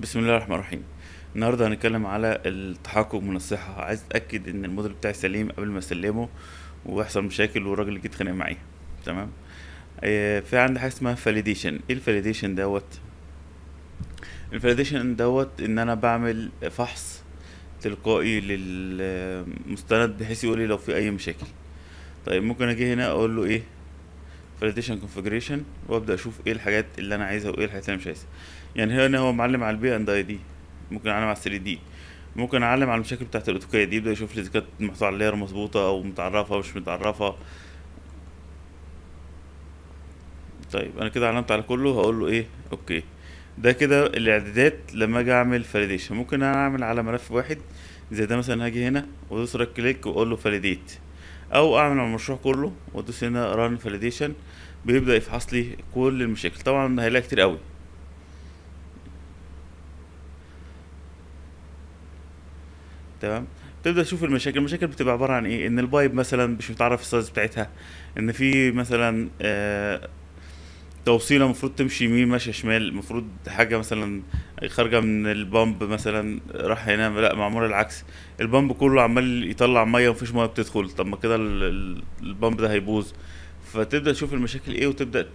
بسم الله الرحمن الرحيم. النهارده هنتكلم على التحقق من الصحة عايز أتأكد إن الموديل بتاعي سليم قبل ما أسلمه ويحصل مشاكل والراجل يجي يتخانق معايا تمام؟ آه، في عندي حاجة اسمها validation إيه ال validation دوت؟ ال validation دوت إن أنا بعمل فحص تلقائي للمستند بحيث يقول لي لو في أي مشاكل. طيب ممكن أجي هنا أقول له إيه؟ Validation configuration وأبدأ أشوف إيه الحاجات اللي أنا عايزها وإيه الحاجات اللي أنا مش عايزها. يعني هنا هو معلم على ال P&ID ممكن اعلم على 3D. ممكن اعلم على المشاكل بتاعت ال AutoCAD يبدأ يشوف لي إذا كانت محطوطه على ال layer مظبوطة أو متعرفة أو مش متعرفة. طيب أنا كده علمت على كله هقول له إيه؟ okay. ده كده الإعدادات لما أجي أعمل validation ممكن أنا أعمل على ملف واحد زي ده مثلا هاجي هنا وأدوس click وأقول له validate أو أعمل على المشروع كله وأدوس هنا run validation بيبدأ يفحص لي كل المشاكل. طبعا هيلاقي كتير قوي. تمام؟ تبدأ تشوف المشاكل. المشاكل بتبقى عبارة عن إيه؟ إن ال pipe مثلا مش متعرف ال size بتاعتها. إن في مثلا آه توصيلة المفروض تمشي يمين ماشية شمال. المفروض حاجة مثلا خارجة من ال pump مثلا راح هنا لا معمول العكس. البامب كله عمال يطلع مية ومفيش مية بتدخل. طب ما كده ال- ال- البامب ده هيبوظ. فتبدأ تشوف المشاكل إيه وتبدأ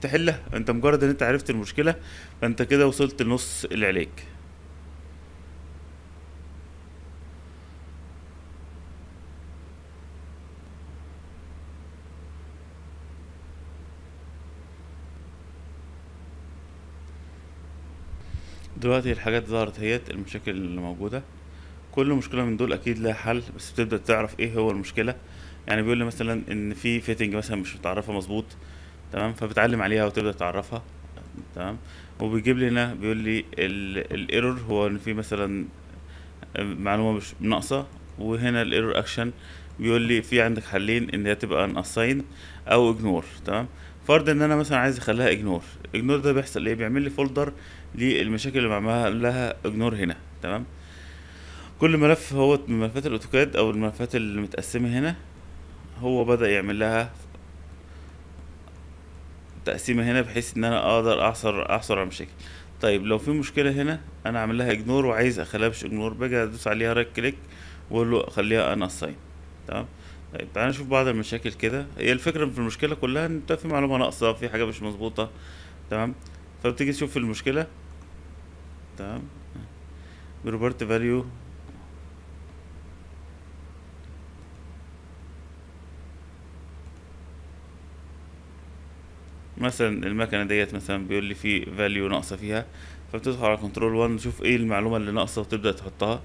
تحلها. أنت مجرد إن أنت عرفت المشكلة فأنت كده وصلت لنص العلاج. دلوقتي الحاجات ظهرت اهيت المشاكل اللي موجودة. كل مشكلة من دول أكيد لها حل بس بتبدأ تعرف إيه هو المشكلة. يعني بيقول لي مثلا إن في fitting مثلا مش متعرفة مظبوط تمام؟ فبتعلم عليها وتبدأ تعرفها تمام؟ وبيجيب لي هنا بيقول لي ال error هو إن في مثلا معلومة مش ناقصة. وهنا ال error action بيقول لي في عندك حلين إن هي تبقى unassign أو ignore تمام؟ فرض إن أنا مثلا عايز أخليها ignore ignore ده بيحصل إيه بيعمل لي folder للمشاكل اللي بعملها لها ignore هنا تمام؟ كل ملف هو من ملفات ال AutoCAD أو الملفات اللي متقسمه هنا هو بدأ يعمل لها تقسيمة هنا بحيث إن أنا أقدر اعثر اعثر على المشاكل. طيب لو في مشكلة هنا أنا عامل لها ignore وعايز أخليها مش ignore باجي أدوس عليها right click وأقول له خليها unassign تمام؟ طيب تعالى نشوف بعض المشاكل كده. هي الفكرة في المشكلة كلها إن أنت في معلومة ناقصة في حاجة مش مظبوطة. تمام؟ فبتيجي تشوف المشكلة. تمام؟ property value. مثلا المكنة ديت مثلا بيقول لي في value ناقصة فيها فبتدخل على control 1 تشوف إيه المعلومة اللي ناقصة وتبدأ تحطها.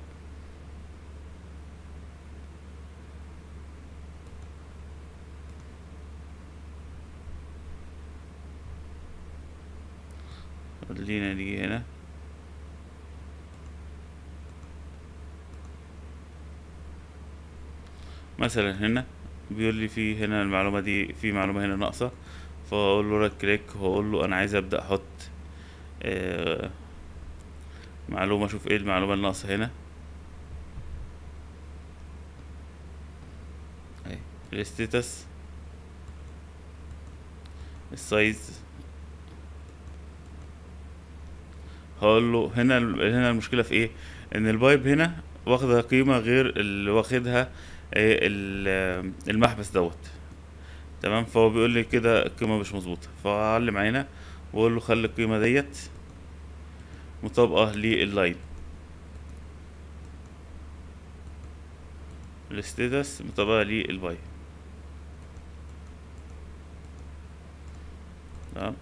خلينا نيجي هنا. مثلا هنا. بيقول لي في هنا المعلومة دي في معلومة هنا ناقصة. فأقول له right click وأقول له أنا عايز أبدأ أحط آه معلومة أشوف إيه المعلومة اللي ناقصه هنا. أهي. ال status. ال size. هقول له هنا هنا المشكلة في إيه؟ إن ال pipe هنا واخدة قيمة غير اللي واخدها آه، ال- المحبس دوت. تمام؟ فهو بيقول لي كده القيمة مش مظبوطة. فاعلم هنا وأقول له خلي القيمة ديت مطابقة لل line ال status مطابقة لل pipe تمام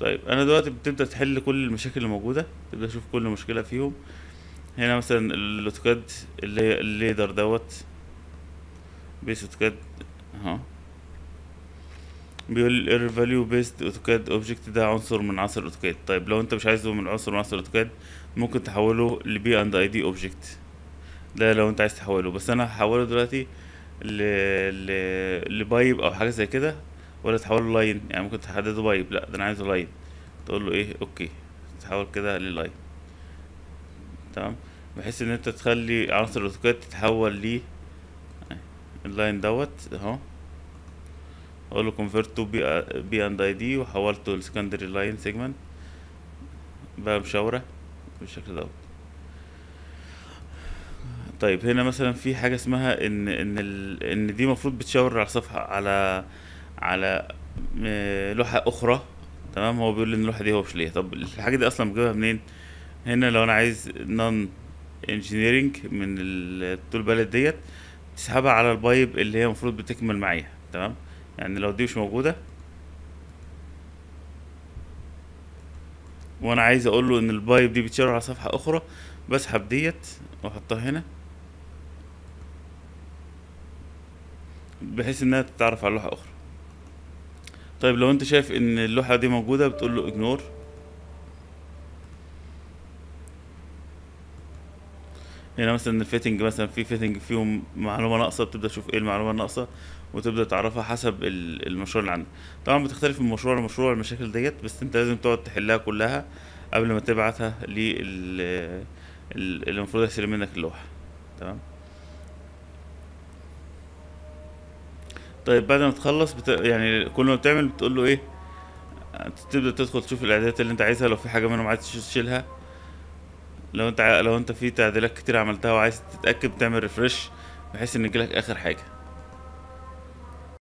طيب أنا دلوقتي بتبدأ تحل كل المشاكل اللي موجودة تبدأ تشوف كل مشكلة فيهم. هنا مثلا ال AutoCAD اللي هي ال leader دوت. base AutoCAD اهو بيقول ال error value base AutoCAD object ده عنصر من عناصر ال AutoCAD. طيب لو أنت مش عايزه من عنصر من عناصر ال AutoCAD ممكن تحوله ل P&ID object ده لو أنت عايز تحوله. بس أنا هحوله دلوقتي ل... ل... ل pipe أو حاجة زي كده. ولا تحوله line يعني ممكن تحدده pipe لا ده أنا عايزه line تقول له إيه؟ okay. تحول كده لل line تمام؟ بحيث إن أنت تخلي عناصر ال AutoCAD تتحول ل ال line دوت أهو. أقول له convert to P&ID وحولته ل secondary line segment بقى مشاورة بالشكل دوت. طيب هنا مثلا في حاجة اسمها إن إن ال... إن دي المفروض بتشاور على صفحة على على م- لوحة أخرى. تمام؟ هو بيقول لي إن اللوحة دي هو مش ليها. طب الحاجة دي أصلا بجيبها منين؟ هنا لو أنا عايز non-engineering من ال tool palette ديت تسحبها على ال pipe اللي هي المفروض بتكمل معايا. تمام؟ يعني لو دي مش موجودة وأنا عايز أقول له إن ال pipe دي بتشاور على صفحة أخرى بسحب ديت وأحطها هنا بحيث إنها تتعرف على لوحة أخرى. طيب لو انت شايف إن اللوحة دي موجودة بتقول له ignore هنا مثلا ال fitting مثلا في fitting فيهم معلومة ناقصة بتبدأ تشوف إيه المعلومة الناقصة وتبدأ تعرفها حسب ال- المشروع اللي عندك. طبعا بتختلف من مشروع لمشروع المشاكل ديت بس أنت لازم تقعد تحلها كلها قبل ما تبعتها لل المفروض يستلم منك اللوحة. تمام؟ طيب بعد ما تخلص بت... يعني كل ما بتعمل بتقول له إيه؟ تبدأ تدخل تشوف الإعدادات اللي أنت عايزها لو في حاجة منهم عايز تشيلها. لو أنت لو أنت في تعديلات كتير عملتها وعايز تتأكد تعمل ريفرش بحيث إن يجيلك آخر حاجة.